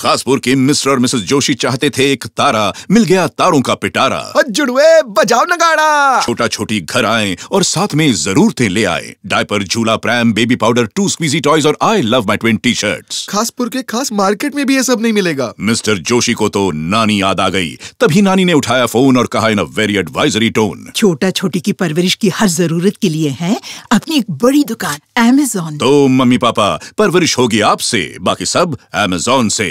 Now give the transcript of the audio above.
खासपुर के मिस्टर और मिसेस जोशी चाहते थे एक तारा। मिल गया तारों का पिटारा। जुड़वे बजाओ नगाड़ा। छोटा छोटी घर आए और साथ में जरूरतें ले आए। डायपर झूला pram baby powder two squeegee toys और I love my twin T shirt Khaspur के खास मार्केट में भी ये सब नहीं मिलेगा। मिस्टर जोशी को तो नानी याद आ गई। तभी नानी ने उठाया फ़ोन और कहा in a very advisory tone. छोटा छोटी की परवरिश की हर ज़रूरत के लिए है। अपनी एक बड़ी दुकान एमेजोन तो मम्मी पापा परवरिश होगी आपसे बाकी सब एमेजोन से।